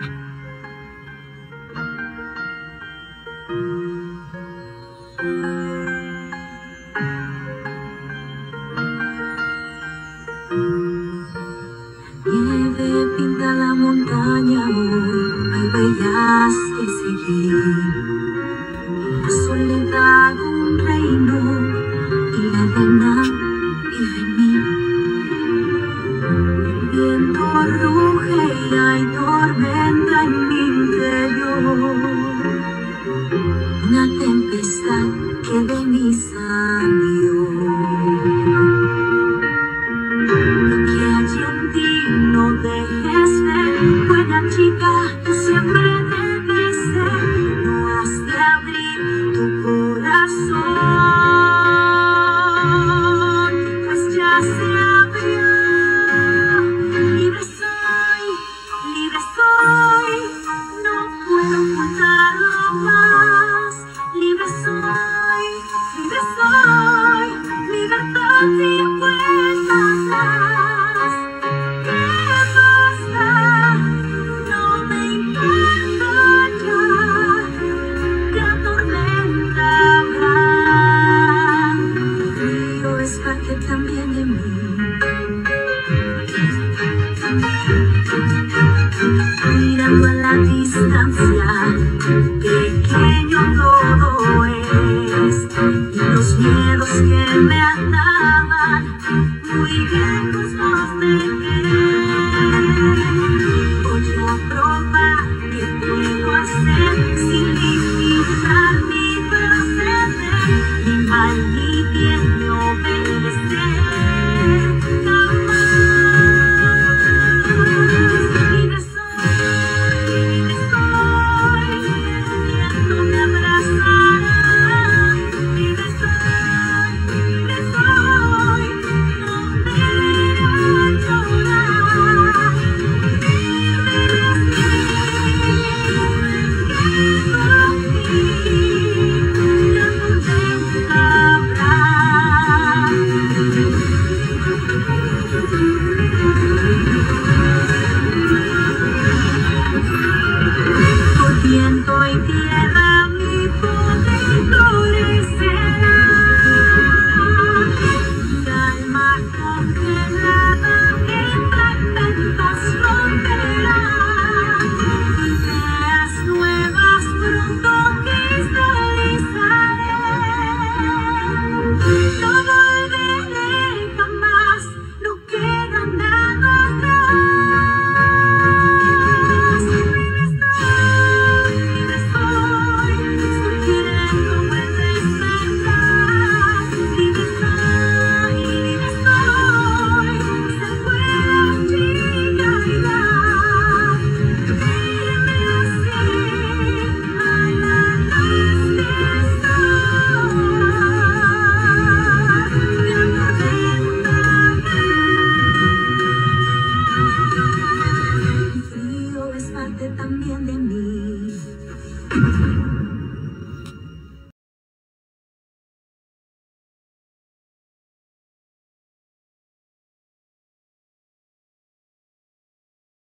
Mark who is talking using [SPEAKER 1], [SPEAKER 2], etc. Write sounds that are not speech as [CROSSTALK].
[SPEAKER 1] Mm-hmm. [LAUGHS] Que hay en ti no dejes ver, buena chica, tú siempre debes ser. No has de abrir tu corazón, pues ya se abrió. Libre soy, libre soy, no puedo ocultarlo más. Libre soy, libre soy, libertad fuerza que también de mí. Mirando a la distancia, pequeño todo es. Y los miedos que me ataban, muy lejos los dejé. Voy a probar qué puedo hacer sin limitar mi percepción. Mi maldita parte también de mí.